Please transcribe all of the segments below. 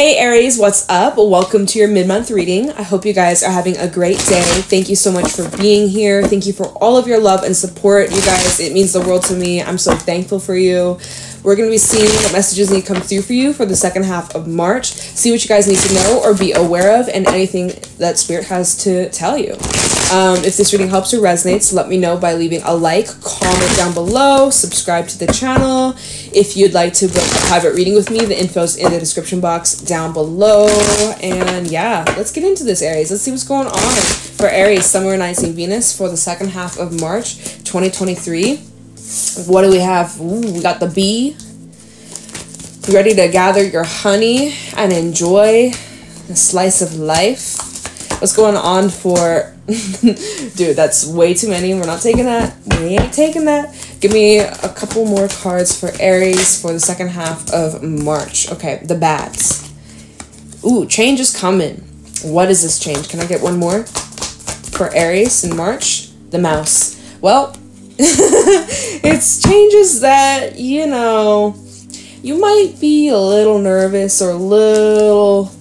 Hey Aries, what's up? Welcome to your mid month reading. I hope you guys are having a great day. Thank you so much for being here. Thank you for all of your love and support. You guys, it means the world to me. I'm so thankful for you. We're going to be seeing what messages need to come through for you for the second half of March. See what you guys need to know or be aware of and anything that Spirit has to tell you. Um, if this reading helps or resonates, let me know by leaving a like, comment down below, subscribe to the channel. If you'd like to book a private reading with me, the info's in the description box down below. And yeah, let's get into this, Aries. Let's see what's going on for Aries, Sun Moon Rising Venus for the second half of March 2023. What do we have? Ooh, we got the bee. Ready to gather your honey and enjoy a slice of life. What's going on for... Dude, that's way too many. We're not taking that. We ain't taking that. Give me a couple more cards for Aries for the second half of March. Okay, the bats. Ooh, change is coming. What is this change? Can I get one more? For Aries in March? The mouse. Well, it's changes that, you know, you might be a little nervous or a little.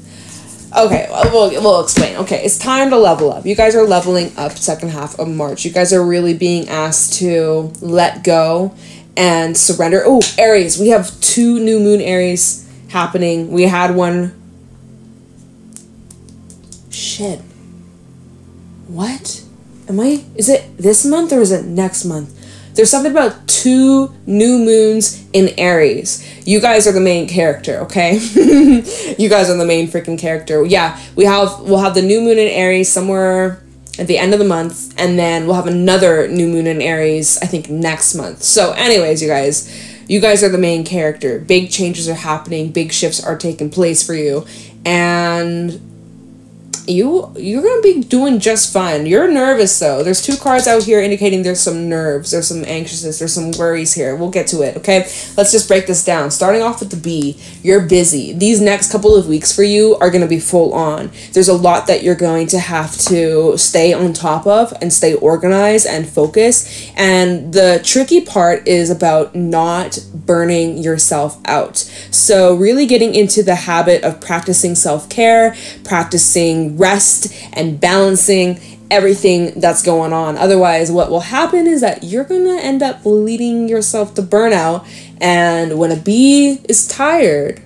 Okay, we'll, we'll explain. Okay, it's time to level up. You guys are leveling up second half of March. You guys are really being asked to let go and surrender. Oh, Aries, we have two new moon Aries happening. We had one. Shit. What? Am I is it this month or is it next month? There's something about two new moons in Aries. You guys are the main character, okay? you guys are the main freaking character. Yeah, we have we'll have the new moon in Aries somewhere at the end of the month and then we'll have another new moon in Aries I think next month. So anyways, you guys, you guys are the main character. Big changes are happening, big shifts are taking place for you and you you're gonna be doing just fine. You're nervous though. There's two cards out here indicating there's some nerves, there's some anxiousness, there's some worries here. We'll get to it, okay? Let's just break this down. Starting off with the B, you're busy. These next couple of weeks for you are gonna be full on. There's a lot that you're going to have to stay on top of and stay organized and focus. And the tricky part is about not burning yourself out. So really getting into the habit of practicing self-care, practicing rest and balancing everything that's going on. Otherwise, what will happen is that you're going to end up leading yourself to burnout. And when a bee is tired,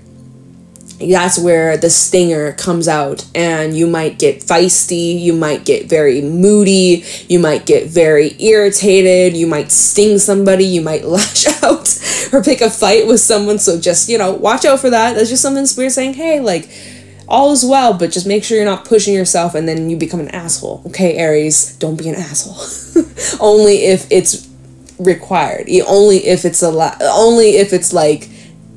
that's where the stinger comes out and you might get feisty you might get very moody you might get very irritated you might sting somebody you might lash out or pick a fight with someone so just you know watch out for that that's just something spirit saying hey like all is well, but just make sure you're not pushing yourself and then you become an asshole. Okay, Aries, don't be an asshole. only if it's required. Only if it's a la- only if it's like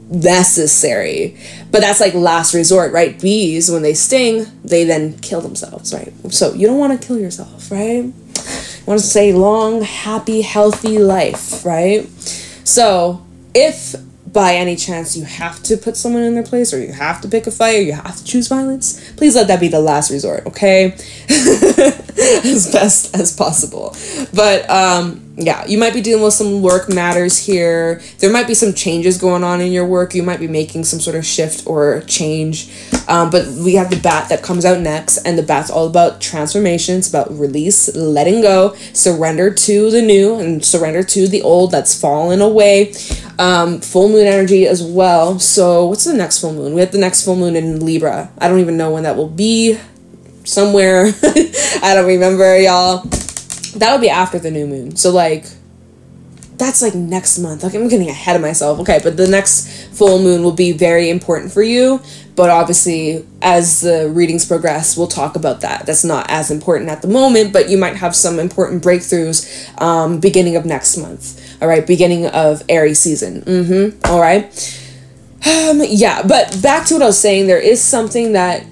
necessary. But that's like last resort, right? Bees when they sting, they then kill themselves, right? So you don't want to kill yourself, right? You want to say long, happy, healthy life, right? So if by any chance you have to put someone in their place or you have to pick a fight or you have to choose violence, please let that be the last resort, okay? as best as possible. But um yeah, you might be dealing with some work matters here. There might be some changes going on in your work. You might be making some sort of shift or change. Um, but we have the bat that comes out next, and the bat's all about transformation. It's about release, letting go, surrender to the new, and surrender to the old that's fallen away. Um, full moon energy as well. So, what's the next full moon? We have the next full moon in Libra. I don't even know when that will be. Somewhere. I don't remember, y'all that'll be after the new moon. So like that's like next month. Like I'm getting ahead of myself. Okay, but the next full moon will be very important for you. But obviously, as the readings progress, we'll talk about that. That's not as important at the moment, but you might have some important breakthroughs um, beginning of next month. All right, beginning of Aries season. Mm-hmm. All right. Um, yeah, but back to what I was saying, there is something that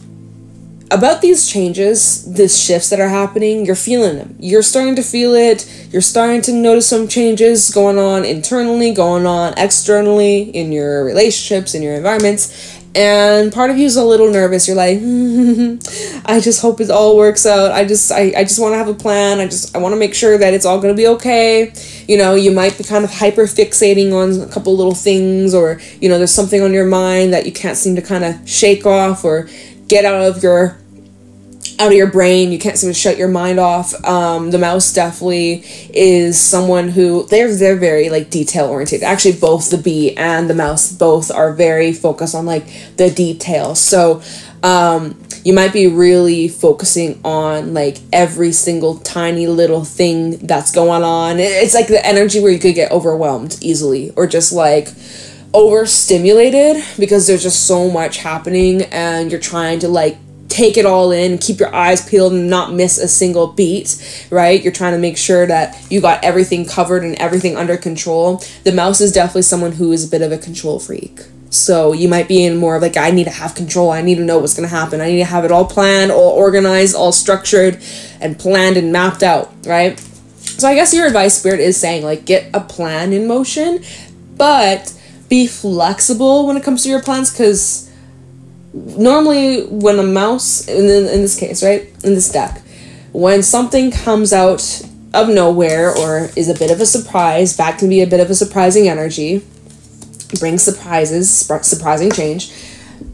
about these changes, these shifts that are happening, you're feeling them. You're starting to feel it. You're starting to notice some changes going on internally, going on externally in your relationships, in your environments. and part of you is a little nervous you're like i just hope it all works out i just i, I just want to have a plan i just i want to make sure that it's all going to be okay you know you might be kind of hyper fixating on a couple little things or you know there's something on your mind that you can't seem to kind of shake off or get out of your out of your brain. You can't seem to shut your mind off. Um, the mouse definitely is someone who they're they're very like detail oriented. Actually, both the bee and the mouse both are very focused on like the details. So um, you might be really focusing on like every single tiny little thing that's going on. It's like the energy where you could get overwhelmed easily or just like overstimulated because there's just so much happening and you're trying to like take it all in, keep your eyes peeled and not miss a single beat, right? You're trying to make sure that you got everything covered and everything under control. The mouse is definitely someone who is a bit of a control freak. So you might be in more of like, I need to have control. I need to know what's going to happen. I need to have it all planned, all organized, all structured, and planned and mapped out, right? So I guess your advice, Spirit, is saying like, get a plan in motion, but be flexible when it comes to your plans because normally when a mouse in, in this case right in this deck when something comes out of nowhere or is a bit of a surprise that can be a bit of a surprising energy brings surprises surprising change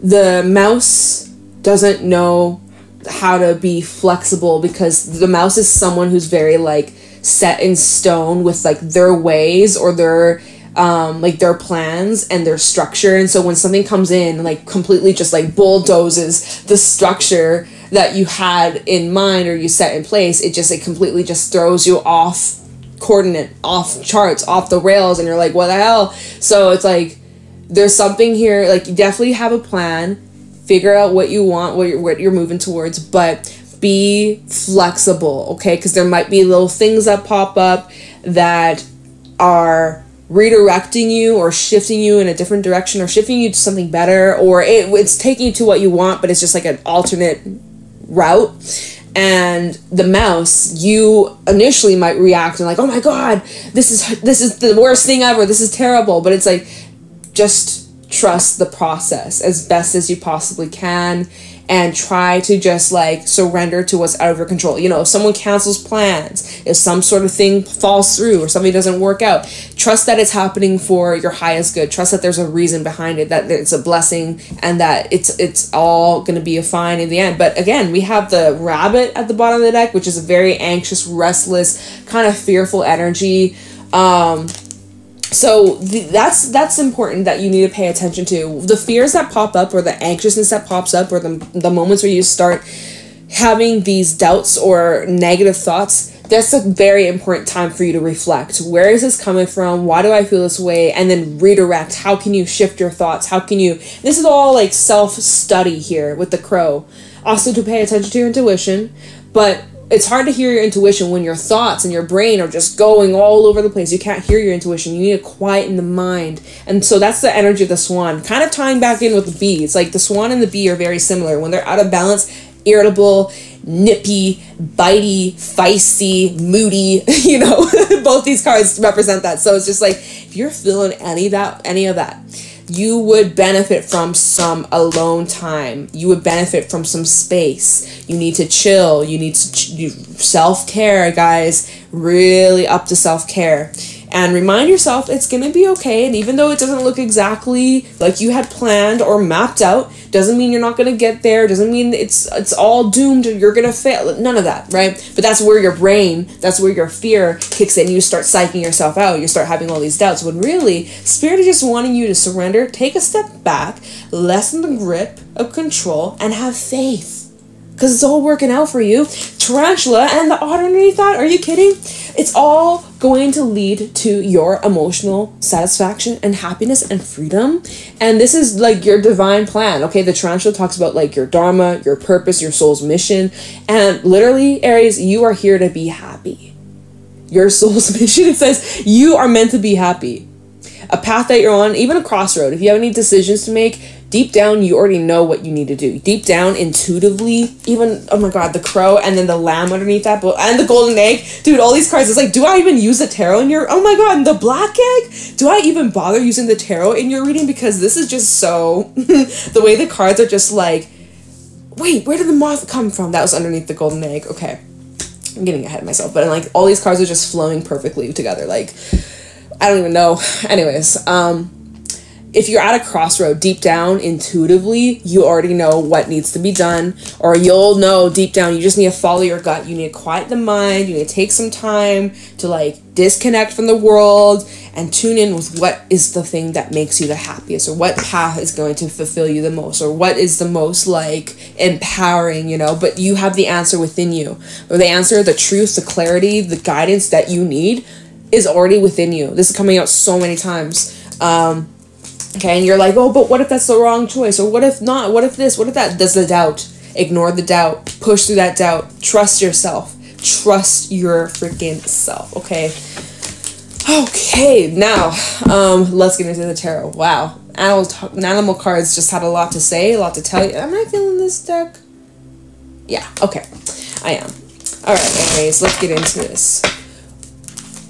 the mouse doesn't know how to be flexible because the mouse is someone who's very like set in stone with like their ways or their um, like their plans and their structure. And so when something comes in, like completely just like bulldozes the structure that you had in mind or you set in place, it just it completely just throws you off coordinate, off charts, off the rails, and you're like, what the hell? So it's like there's something here. Like you definitely have a plan, figure out what you want, what you're what you're moving towards, but be flexible, okay? Because there might be little things that pop up that are redirecting you or shifting you in a different direction or shifting you to something better or it, it's taking you to what you want but it's just like an alternate route. And the mouse you initially might react and like oh my god this is this is the worst thing ever. This is terrible. But it's like just trust the process as best as you possibly can and try to just like surrender to what's out of your control. You know, if someone cancels plans, if some sort of thing falls through or something doesn't work out, trust that it's happening for your highest good. Trust that there's a reason behind it, that it's a blessing and that it's it's all going to be a fine in the end. But again, we have the rabbit at the bottom of the deck, which is a very anxious, restless, kind of fearful energy. Um so that's that's important that you need to pay attention to. The fears that pop up or the anxiousness that pops up or the, the moments where you start having these doubts or negative thoughts that's a very important time for you to reflect. Where is this coming from? Why do i feel this way? And then redirect. How can you shift your thoughts? How can you this is all like self study here with the crow. Also to pay attention to your intuition but it's hard to hear your intuition when your thoughts and your brain are just going all over the place. You can't hear your intuition. You need to quieten the mind. And so that's the energy of the swan. Kind of tying back in with the bee. It's like the swan and the bee are very similar. When they're out of balance, irritable, nippy, bitey, feisty, moody, you know, both these cards represent that. So it's just like if you're feeling any that any of that you would benefit from some alone time. You would benefit from some space. You need to chill. You need to self care, guys. Really up to self care and remind yourself it's going to be okay. And even though it doesn't look exactly like you had planned or mapped out, doesn't mean you're not going to get there. Doesn't mean it's it's all doomed. You're going to fail. None of that, right? But that's where your brain, that's where your fear kicks in. You start psyching yourself out. You start having all these doubts. When really, spirit is just wanting you to surrender, take a step back, lessen the grip of control, and have faith because it's all working out for you. Tarantula and the otter underneath that, are you kidding? It's all going to lead to your emotional satisfaction and happiness and freedom. And this is like your divine plan. Okay, the tarantula talks about like your dharma, your purpose, your soul's mission. And literally, Aries, you are here to be happy. Your soul's mission, it says you are meant to be happy. A path that you're on, even a crossroad, if you have any decisions to make, deep down you already know what you need to do. Deep down intuitively even oh my god the crow and then the lamb underneath that and the golden egg. Dude all these cards it's like do i even use the tarot in your oh my god and the black egg? Do i even bother using the tarot in your reading? Because this is just so the way the cards are just like wait where did the moth come from that was underneath the golden egg? Okay. I'm getting ahead of myself but like all these cards are just flowing perfectly together like i don't even know. Anyways um if you're at a crossroad deep down intuitively you already know what needs to be done or you'll know deep down you just need to follow your gut. You need to quiet the mind. You need to take some time to like disconnect from the world and tune in with what is the thing that makes you the happiest or what path is going to fulfill you the most or what is the most like empowering you know? But you have the answer within you. Or the answer the truth the clarity the guidance that you need is already within you. This is coming out so many times. Um Okay, and you're like, oh, but what if that's the wrong choice? Or what if not? What if this? What if that? Does the doubt. Ignore the doubt. Push through that doubt. Trust yourself. Trust your freaking self. Okay. Okay, now um, let's get into the tarot. Wow, animal animal cards just had a lot to say, a lot to tell you. Am I feeling this deck? Yeah. Okay, I am. All right, Aries. Let's get into this.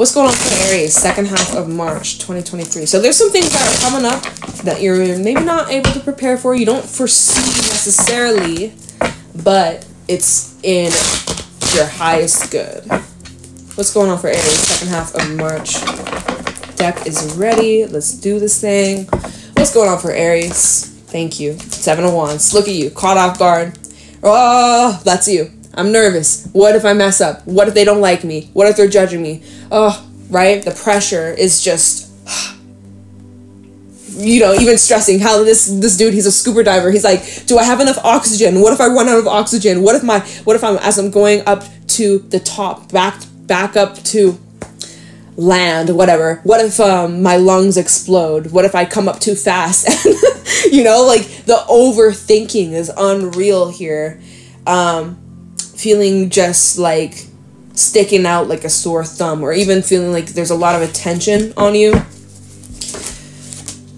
What's going on for Aries, second half of March 2023? So there's some things that are coming up that you're maybe not able to prepare for. You don't foresee necessarily, but it's in your highest good. What's going on for Aries, second half of March? Deck is ready. Let's do this thing. What's going on for Aries? Thank you. Seven of Wands. Look at you. Caught off guard. Oh, that's you. I'm nervous. What if I mess up? What if they don't like me? What if they're judging me? Oh, right? The pressure is just you know, even stressing how this this dude, he's a scuba diver. He's like, "Do I have enough oxygen? What if I run out of oxygen? What if my what if I'm as I'm going up to the top, back back up to land, whatever. What if um, my lungs explode? What if I come up too fast? And you know, like the overthinking is unreal here. Um, feeling just like sticking out like a sore thumb or even feeling like there's a lot of attention on you.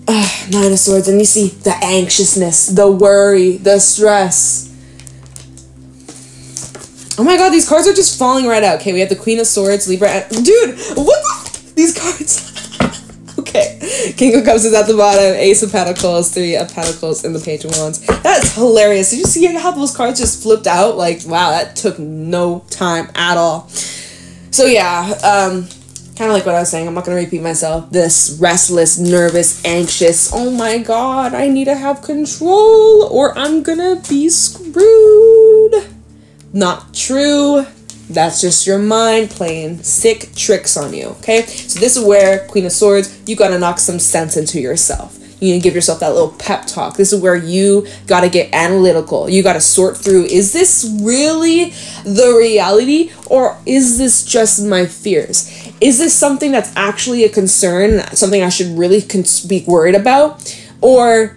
Uh, Nine of Swords, and you see the anxiousness, the worry, the stress. Oh my god, these cards are just falling right out. Okay, we have the Queen of Swords, Libra. Dude, what the? These cards. Okay. King of Cups is at the bottom. Ace of Pentacles, Three of Pentacles, and the Page of Wands. That's hilarious. Did you see how those cards just flipped out? Like, wow, that took no time at all. So yeah, um, kind of like what I was saying. I'm not gonna repeat myself. This restless, nervous, anxious. Oh my god, I need to have control, or I'm gonna be screwed. Not true. That's just your mind playing sick tricks on you, okay? So this is where Queen of Swords, you gotta knock some sense into yourself. You need to give yourself that little pep talk. This is where you gotta get analytical. You gotta sort through, is this really the reality or is this just my fears? Is this something that's actually a concern, something I should really be worried about? Or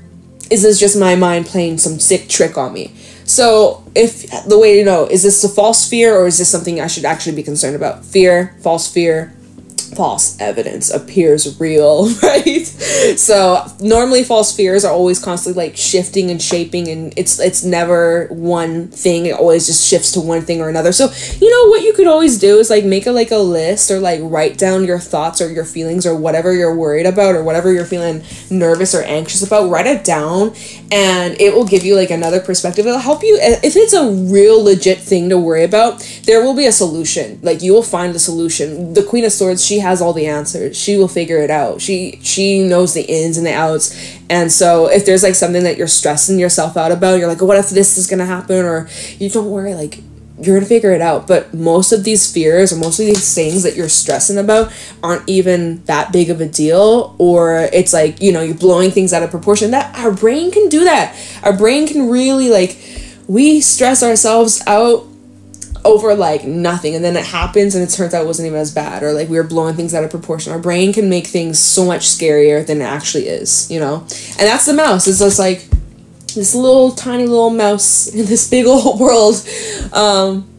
is this just my mind playing some sick trick on me? So, if the way to know is this a false fear or is this something I should actually be concerned about? Fear, false fear, false evidence appears real, right? So normally false fears are always constantly like shifting and shaping and it's it's never one thing. It always just shifts to one thing or another. So, you know what you could always do is like make a like a list or like write down your thoughts or your feelings or whatever you're worried about or whatever you're feeling nervous or anxious about. Write it down and it will give you like another perspective. It'll help you eh, if it's a real legit thing to worry about, there will be a solution. Like you will find the solution. The Queen of Swords, she has all the answers. She will figure it out. She she knows the ins and the outs. And so if there's like something that you're stressing yourself out about, you're like, oh, what if this is gonna happen? Or you don't worry, like you're gonna figure it out. But most of these fears or most of these things that you're stressing about aren't even that big of a deal, or it's like, you know, you're blowing things out of proportion. That our brain can do that. Our brain can really like we stress ourselves out over like nothing. And then it happens and it turns out it wasn't even as bad or like we were blowing things out of proportion. Our brain can make things so much scarier than it actually is you know? And that's the mouse. It's just like this little tiny little mouse in this big old world um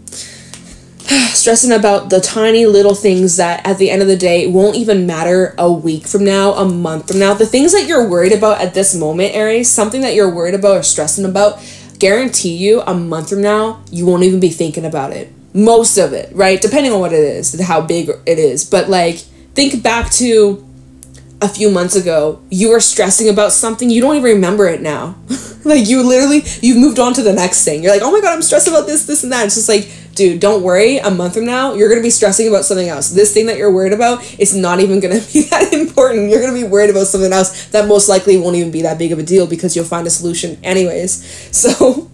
stressing about the tiny little things that at the end of the day won't even matter a week from now, a month from now. The things that you're worried about at this moment, Aries, something that you're worried about or stressing about, guarantee you a month from now, you won't even be thinking about it. Most of it, right? Depending on what it is, how big it is. But like, think back to a few months ago, you were stressing about something, you don't even remember it now. like, you literally, you've moved on to the next thing. You're like, oh my god, I'm stressed about this, this, and that. It's just like, dude, don't worry. A month from now, you're gonna be stressing about something else. This thing that you're worried about is not even gonna be that important. You're gonna be worried about something else that most likely won't even be that big of a deal because you'll find a solution anyways. So,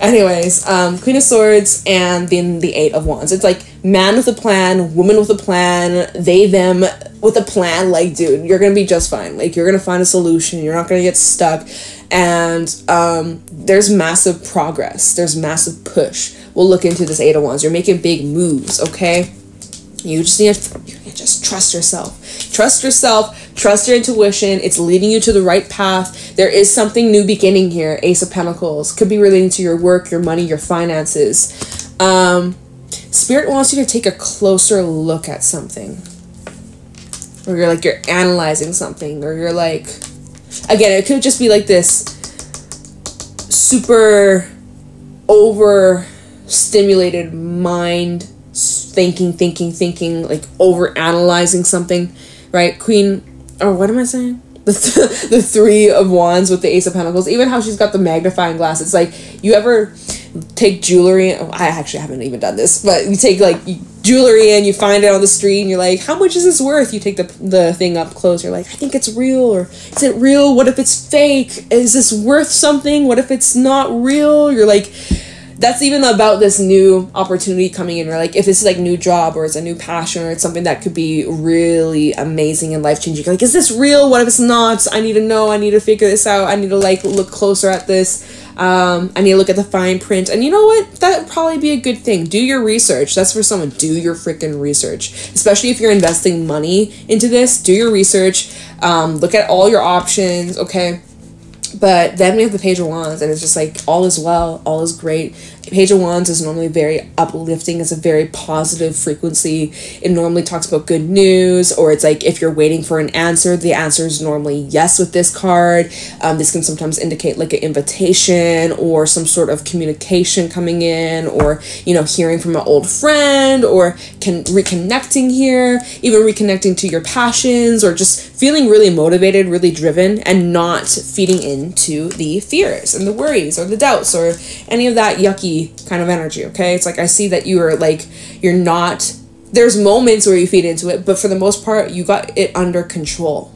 anyways, um, Queen of Swords and then the Eight of Wands. It's like man with a plan, woman with a plan, they, them with a plan. Like, dude, you're gonna be just fine. Like, you're gonna find a solution. You're not gonna get stuck. And um, there's massive progress. There's massive push. We'll look into this eight of wands. You're making big moves okay? You just need to just trust yourself. Trust yourself. Trust your intuition. It's leading you to the right path. There is something new beginning here. Ace of pentacles. Could be relating to your work your money your finances. Um, spirit wants you to take a closer look at something. Or you're like you're analyzing something. Or you're like again it could just be like this super over stimulated mind thinking, thinking, thinking, like over analyzing something, right? Queen, or what am I saying? The, th- the three of wands with the ace of pentacles even how she's got the magnifying glass it's like you ever take jewelry oh, i actually haven't even done this but you take like jewelry and you find it on the street and you're like how much is this worth? You take the, the thing up close you're like i think it's real or is it real? What if it's fake? Is this worth something? What if it's not real? You're like that's even about this new opportunity coming in or like if this is like new job or it's a new passion or it's something that could be really amazing and life changing You're like is this real? What if it's not? I need to know. I need to figure this out. I need to like look closer at this um, i need to look at the fine print. And you know what? That would probably be a good thing. Do your research. That's for someone. Do your freaking research. Especially if you're investing money into this do your research. Um, look at all your options okay? But then we have the Page of Wands, and it's just like all is well, all is great. Page of Wands is normally very uplifting. It's a very positive frequency. It normally talks about good news, or it's like if you're waiting for an answer, the answer is normally yes with this card. Um, this can sometimes indicate like an invitation or some sort of communication coming in, or you know, hearing from an old friend, or can reconnecting here, even reconnecting to your passions, or just feeling really motivated, really driven, and not feeding into the fears and the worries or the doubts or any of that yucky kind of energy, okay? It's like I see that you are like you're not there's moments where you feed into it, but for the most part you got it under control.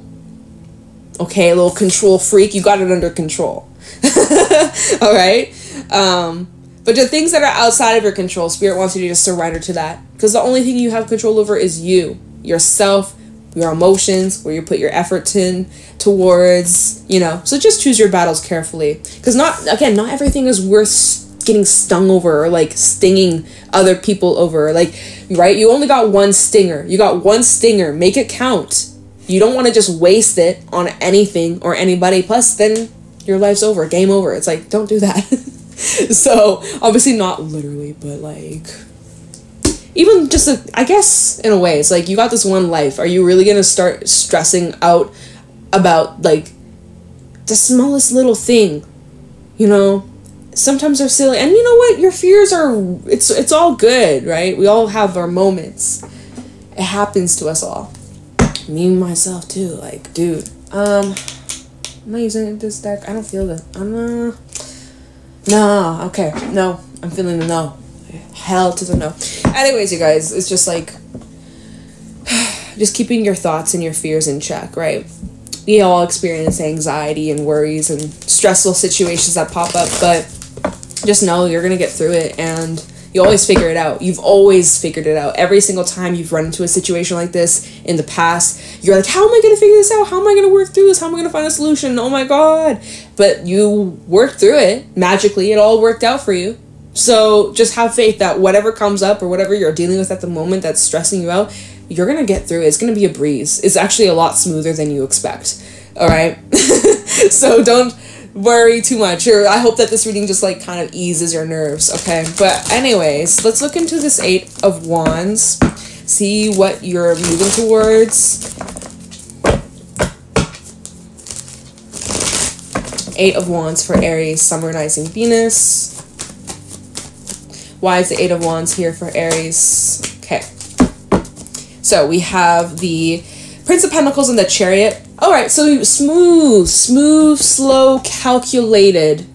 Okay, little control freak, you got it under control. All right? Um but the things that are outside of your control, spirit wants you to just surrender to that because the only thing you have control over is you, yourself, your emotions, where you put your effort in towards, you know. So just choose your battles carefully because not again, not everything is worth getting stung over or like stinging other people over. Like right? You only got one stinger. You got one stinger. Make it count. You don't want to just waste it on anything or anybody. Plus then your life's over. Game over. It's like don't do that. So obviously not literally but like even just a, I guess in a way it's like you got this one life. Are you really going to start stressing out about like the smallest little thing? You know sometimes they're silly. And you know what? Your fears are it's it's all good right? We all have our moments. It happens to us all. Me myself too like dude um am i using this deck. I don't feel that i'm uh no okay no i'm feeling the no. Hell to the no. Anyways you guys it's just like just keeping your thoughts and your fears in check right? We all experience anxiety and worries and stressful situations that pop up but just know you're gonna get through it and you always figure it out. You've always figured it out. Every single time you've run into a situation like this in the past, you're like, how am I going to figure this out? How am I going to work through this? How am I going to find a solution? Oh my God. But you worked through it magically. It all worked out for you. So just have faith that whatever comes up or whatever you're dealing with at the moment that's stressing you out, you're going to get through it. It's going to be a breeze. It's actually a lot smoother than you expect. All right. so don't worry too much. Or I hope that this reading just like kind of eases your nerves, okay? But anyways, let's look into this Eight of Wands. See what you're moving towards. Eight of Wands for Aries, Sun Moon Rising Venus. Why is the Eight of Wands here for Aries? Okay. So we have the Prince of Pentacles and the Chariot. All right, so smooth, smooth, slow, calculated,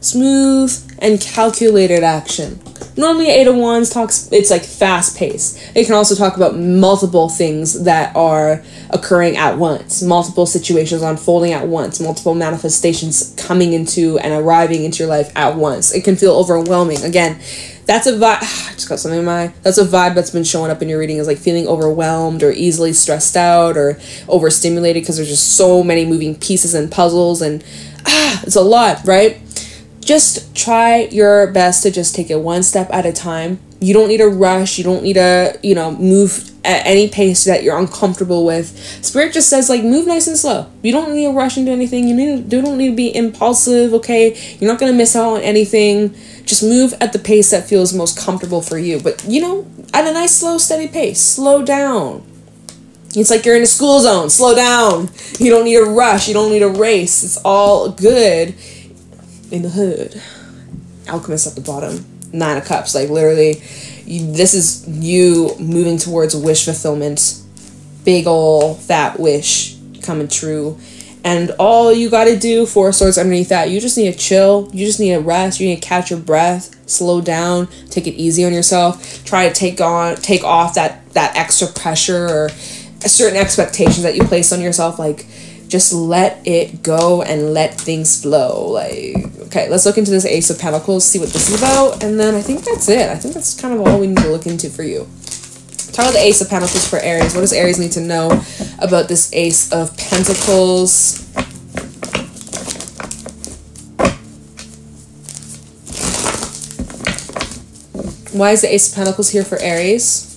smooth and calculated action. Normally, Eight of Wands talks, it's like fast paced. It can also talk about multiple things that are occurring at once, multiple situations unfolding at once, multiple manifestations coming into and arriving into your life at once. It can feel overwhelming. Again, that's a vibe. I just got something in my. That's a vibe that's been showing up in your reading is like feeling overwhelmed or easily stressed out or overstimulated because there's just so many moving pieces and puzzles and ah, it's a lot, right? Just try your best to just take it one step at a time. You don't need to rush. You don't need to, you know, move at any pace that you're uncomfortable with. Spirit just says like move nice and slow. You don't need to rush into anything. You need you don't need to be impulsive. Okay, you're not gonna miss out on anything just move at the pace that feels most comfortable for you. But, you know, at a nice, slow, steady pace. Slow down. It's like you're in a school zone. Slow down. You don't need a rush. You don't need a race. It's all good in the hood. Alchemist at the bottom. Nine of Cups. Like, literally, you, this is you moving towards wish fulfillment. Big ol' fat wish coming true and all you got to do, four swords underneath that, you just need to chill. You just need to rest. You need to catch your breath, slow down, take it easy on yourself. Try to take on, take off that that extra pressure or certain expectations that you place on yourself. Like, just let it go and let things flow. Like, okay, let's look into this Ace of Pentacles, see what this is about, and then I think that's it. I think that's kind of all we need to look into for you. Talk about the Ace of Pentacles for Aries. What does Aries need to know about this Ace of Pentacles? Why is the Ace of Pentacles here for Aries?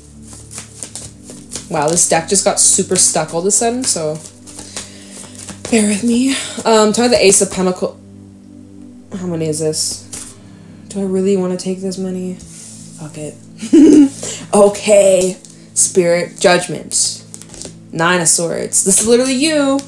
Wow, this deck just got super stuck all of a sudden, so bear with me. Um, talk about the Ace of Pentacles. How many is this? Do I really want to take this many? Fuck it. okay. Spirit Judgment. Nine of Swords. This is literally you.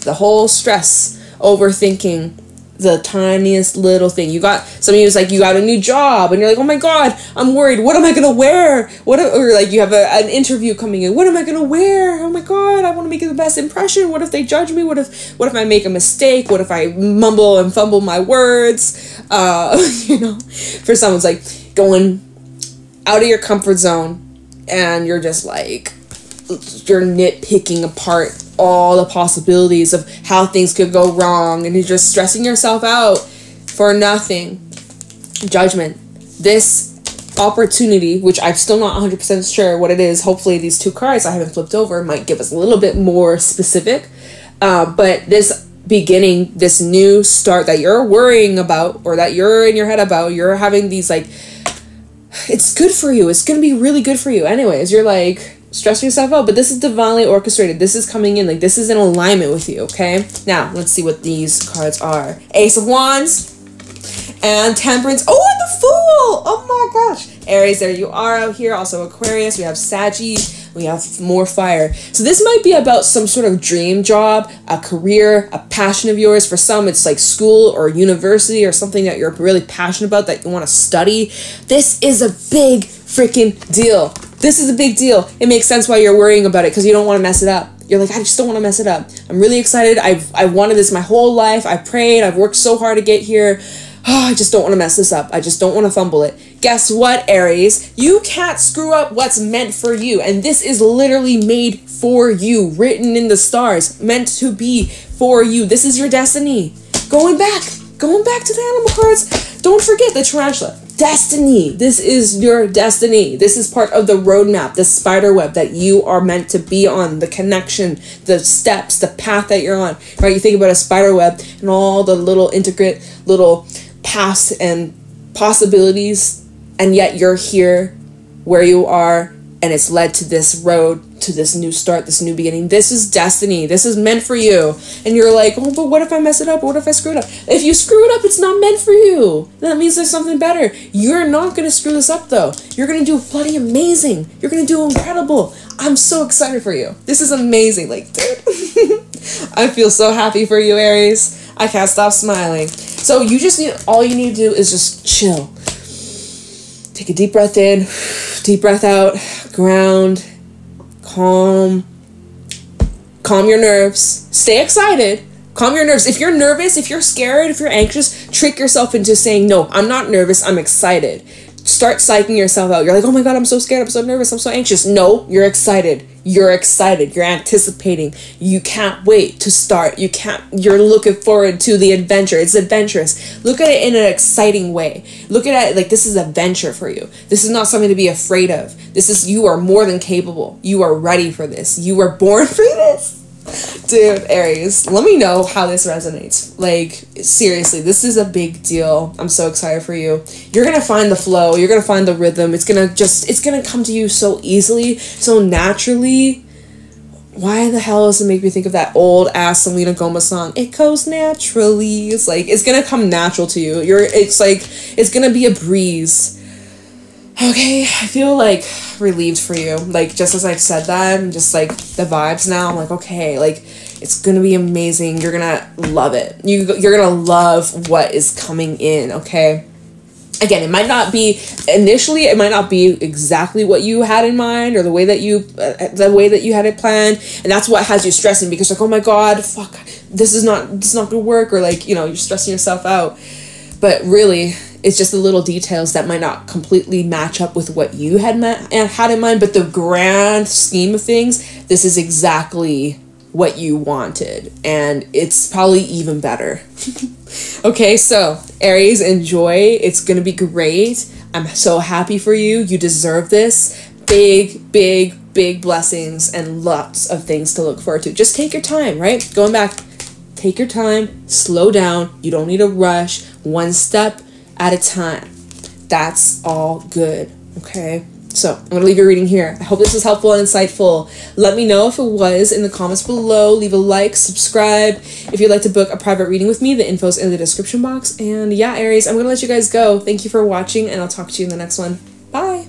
The whole stress, overthinking the tiniest little thing. You got somebody who's like, you got a new job, and you're like, oh my god, I'm worried. What am I gonna wear? What or like you have a, an interview coming in. What am I gonna wear? Oh my god, I want to make the best impression. What if they judge me? What if what if I make a mistake? What if I mumble and fumble my words? Uh, you know, for someone's like going out of your comfort zone and you're just like you're nitpicking apart all the possibilities of how things could go wrong and you're just stressing yourself out for nothing. Judgment. This opportunity which i'm still not 100% sure what it is hopefully these two cards i haven't flipped over might give us a little bit more specific uh, but this beginning this new start that you're worrying about or that you're in your head about you're having these like it's good for you. It's gonna be really good for you. Anyways, you're like stressing yourself out, but this is divinely orchestrated. This is coming in, like this is in alignment with you, okay? Now, let's see what these cards are. Ace of Wands and Temperance. Oh, and the Fool! Oh my gosh. Aries, there you are out here. Also Aquarius. We have Saggy we have more fire. So this might be about some sort of dream job, a career, a passion of yours. For some, it's like school or university or something that you're really passionate about that you want to study. This is a big freaking deal. This is a big deal. It makes sense why you're worrying about it because you don't want to mess it up. You're like, I just don't want to mess it up. I'm really excited. I've I wanted this my whole life. I prayed. I've worked so hard to get here. Oh, I just don't want to mess this up. I just don't want to fumble it. Guess what, Aries? You can't screw up what's meant for you. And this is literally made for you, written in the stars, meant to be for you. This is your destiny. Going back, going back to the animal cards. Don't forget the tarantula. Destiny. This is your destiny. This is part of the roadmap, the spider web that you are meant to be on, the connection, the steps, the path that you're on. Right? You think about a spider web and all the little intricate little paths and possibilities, and yet you're here where you are, and it's led to this road to this new start, this new beginning. This is destiny. This is meant for you. And you're like, oh, but what if I mess it up? What if I screw it up? If you screw it up, it's not meant for you. That means there's something better. You're not gonna screw this up though. You're gonna do bloody amazing. You're gonna do incredible. I'm so excited for you. This is amazing. Like, dude, I feel so happy for you, Aries. I can't stop smiling. So you just need all you need to do is just chill. Take a deep breath in, deep breath out, ground, calm. Calm your nerves. Stay excited. Calm your nerves. If you're nervous, if you're scared, if you're anxious, trick yourself into saying, No, I'm not nervous, I'm excited start psyching yourself out. You're like, oh my god, I'm so scared, I'm so nervous, I'm so anxious. No, you're excited. You're excited. You're anticipating. You can't wait to start. You can't, you're looking forward to the adventure. It's adventurous. Look at it in an exciting way. Look at it like this is a venture for you. This is not something to be afraid of. This is, you are more than capable. You are ready for this. You were born for this. Dude, Aries, let me know how this resonates. Like, seriously, this is a big deal. I'm so excited for you. You're gonna find the flow, you're gonna find the rhythm. It's gonna just, it's gonna come to you so easily, so naturally. Why the hell does it make me think of that old ass Selena Gomez song? It goes naturally. It's like, it's gonna come natural to you. You're, it's like, it's gonna be a breeze okay, I feel like relieved for you. Like just as I've said that, I'm just like the vibes now. I'm like, okay, like it's gonna be amazing. You're gonna love it. You you're gonna love what is coming in. Okay. Again, it might not be initially. It might not be exactly what you had in mind or the way that you uh, the way that you had it planned, and that's what has you stressing because like, oh my god, fuck, this is not this is not gonna work, or like you know you're stressing yourself out. But really, it's just the little details that might not completely match up with what you had met, eh, had in mind, but the grand scheme of things, this is exactly what you wanted, and it's probably even better. okay, so Aries, enjoy. It's gonna be great. I'm so happy for you. You deserve this. Big, big, big blessings and lots of things to look forward to. Just take your time, right? Going back, take your time, slow down. You don't need to rush. One step at a time. That's all good, okay? So I'm going to leave your reading here. I hope this was helpful and insightful. Let me know if it was in the comments below. Leave a like, subscribe. If you'd like to book a private reading with me, the info's in the description box. And yeah, Aries, I'm going to let you guys go. Thank you for watching, and I'll talk to you in the next one. Bye.